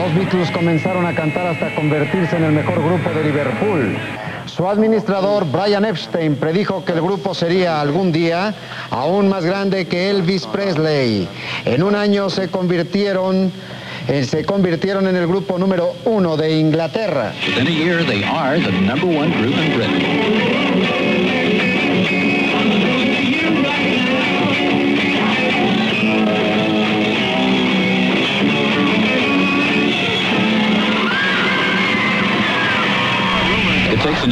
Los Beatles comenzaron a cantar hasta convertirse en el mejor grupo de Liverpool. Su administrador, Brian Epstein, predijo que el grupo sería algún día aún más grande que Elvis Presley. En un año se convirtieron eh, se convirtieron en el grupo número uno de Inglaterra.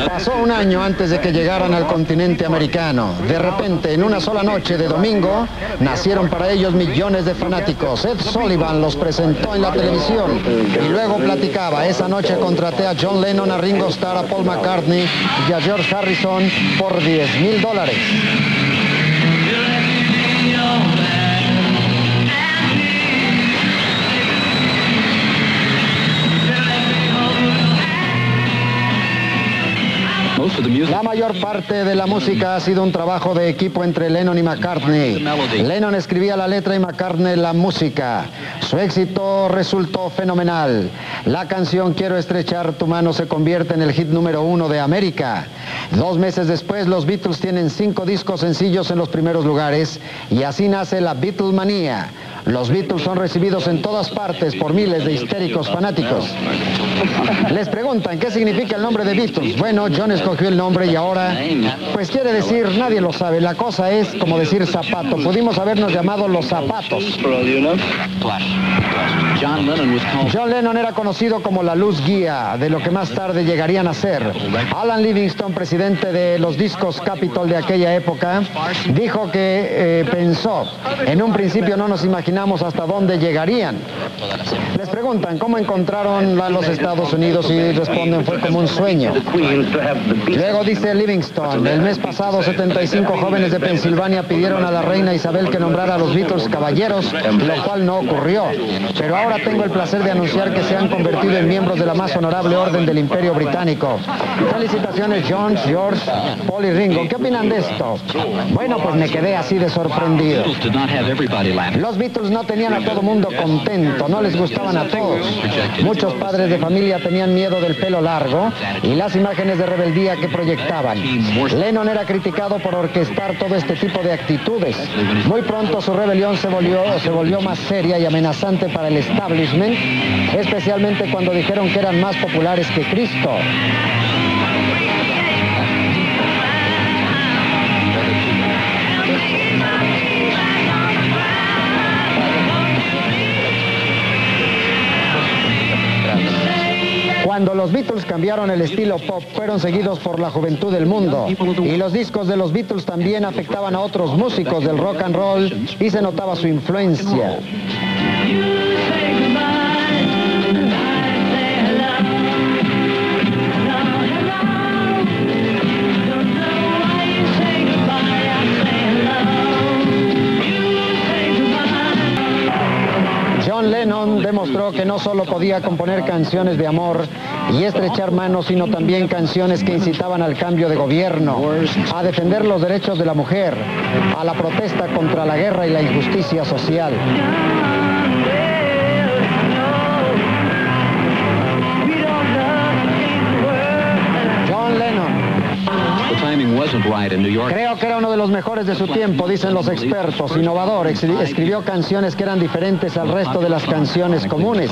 Pasó un año antes de que llegaran al continente americano. De repente, en una sola noche de domingo, nacieron para ellos millones de fanáticos. Ed Sullivan los presentó en la televisión y luego platicaba. Esa noche contraté a John Lennon, a Ringo Starr, a Paul McCartney y a George Harrison por 10 mil dólares. La mayor parte de la música ha sido un trabajo de equipo entre Lennon y McCartney. Lennon escribía la letra y McCartney la música. Su éxito resultó fenomenal. La canción Quiero estrechar tu mano se convierte en el hit número uno de América. Dos meses después, los Beatles tienen cinco discos sencillos en los primeros lugares y así nace la Beatlemanía. Los Beatles son recibidos en todas partes por miles de histéricos fanáticos. Les preguntan qué significa el nombre de Beatles. Bueno, John escogió el nombre y ahora, pues quiere decir, nadie lo sabe. La cosa es como decir zapato. Pudimos habernos llamado los zapatos. John Lennon era conocido como la luz guía de lo que más tarde llegarían a ser. Alan Livingston, presidente de los discos Capitol de aquella época, dijo que eh, pensó, en un principio no nos imaginamos hasta dónde llegarían. Les preguntan cómo encontraron a los Estados Unidos y responden fue como un sueño. Luego dice Livingston, el mes pasado 75 jóvenes de Pensilvania pidieron a la reina Isabel que nombrara a los Beatles caballeros, lo cual no ocurrió. Pero ahora tengo el placer de anunciar que se han convertido en miembros de la más honorable orden del Imperio Británico. Felicitaciones John, George, Paul y Ringo. ¿Qué opinan de esto? Bueno, pues me quedé así de sorprendido. Los Beatles no tenían a todo mundo contento, no les gustaban a todos. Muchos padres de familia tenían miedo del pelo largo y las imágenes de rebeldía que proyectaban. Lennon era criticado por orquestar todo este tipo de actitudes. Muy pronto su rebelión se volvió, se volvió más seria y amenazante para el establishment, especialmente cuando dijeron que eran más populares que Cristo. Cuando los Beatles cambiaron el estilo pop, fueron seguidos por la juventud del mundo. Y los discos de los Beatles también afectaban a otros músicos del rock and roll y se notaba su influencia. John Lennon demostró que no solo podía componer canciones de amor y estrechar manos, sino también canciones que incitaban al cambio de gobierno, a defender los derechos de la mujer, a la protesta contra la guerra y la injusticia social. Creo que era uno de los mejores de su tiempo, dicen los expertos, innovador. Escribió canciones que eran diferentes al resto de las canciones comunes.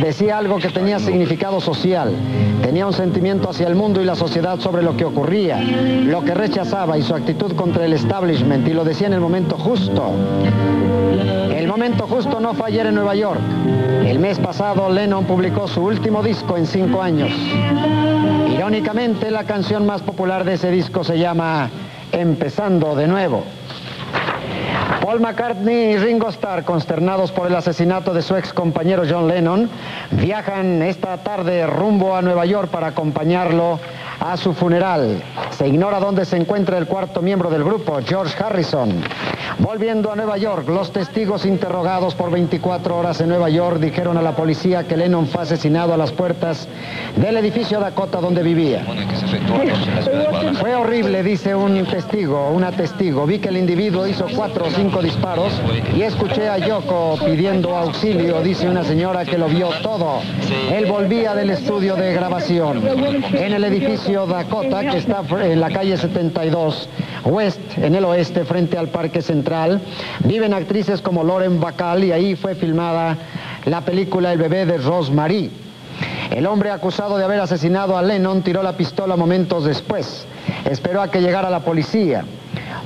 Decía algo que tenía significado social. Tenía un sentimiento hacia el mundo y la sociedad sobre lo que ocurría, lo que rechazaba y su actitud contra el establishment, y lo decía en el momento justo. El momento justo no fue ayer en Nueva York. El mes pasado Lennon publicó su último disco en cinco años. Irónicamente, la canción más popular de ese disco se llama Empezando de nuevo. Paul McCartney y Ringo Starr, consternados por el asesinato de su ex compañero John Lennon, viajan esta tarde rumbo a Nueva York para acompañarlo a su funeral. Se ignora dónde se encuentra el cuarto miembro del grupo, George Harrison. Volviendo a Nueva York, los testigos interrogados por 24 horas en Nueva York dijeron a la policía que Lennon fue asesinado a las puertas del edificio Dakota donde vivía. Fue horrible, dice un testigo, una testigo. Vi que el individuo hizo cuatro o cinco disparos y escuché a Yoko pidiendo auxilio, dice una señora que lo vio todo. Él volvía del estudio de grabación. En el edificio Dakota, que está en la calle 72, West, en el oeste, frente al Parque Central. Viven actrices como Lauren Bacall y ahí fue filmada la película El bebé de Rosemary. El hombre acusado de haber asesinado a Lennon tiró la pistola momentos después. Esperó a que llegara la policía.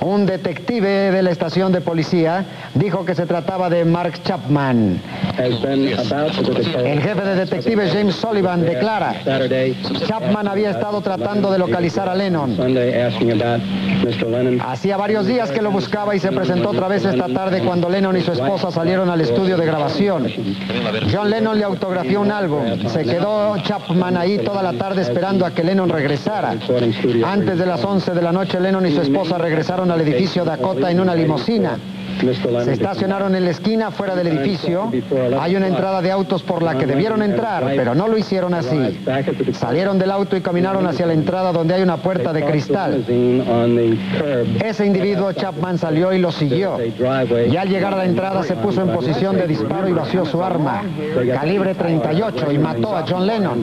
Un detective de la estación de policía dijo que se trataba de Mark Chapman. El jefe de detectives James Sullivan declara, Chapman había estado tratando de localizar a Lennon. Hacía varios días que lo buscaba y se presentó otra vez esta tarde cuando Lennon y su esposa salieron al estudio de grabación. John Lennon le autografió un álbum. Se quedó Chapman ahí toda la tarde esperando a que Lennon regresara. Antes de las 11 de la noche, Lennon y su esposa regresaron al edificio Dakota en una limusina. Se estacionaron en la esquina fuera del edificio. Hay una entrada de autos por la que debieron entrar, pero no lo hicieron así. Salieron del auto y caminaron hacia la entrada donde hay una puerta de cristal. Ese individuo, Chapman, salió y lo siguió. Y al llegar a la entrada se puso en posición de disparo y vació su arma, calibre 38, y mató a John Lennon.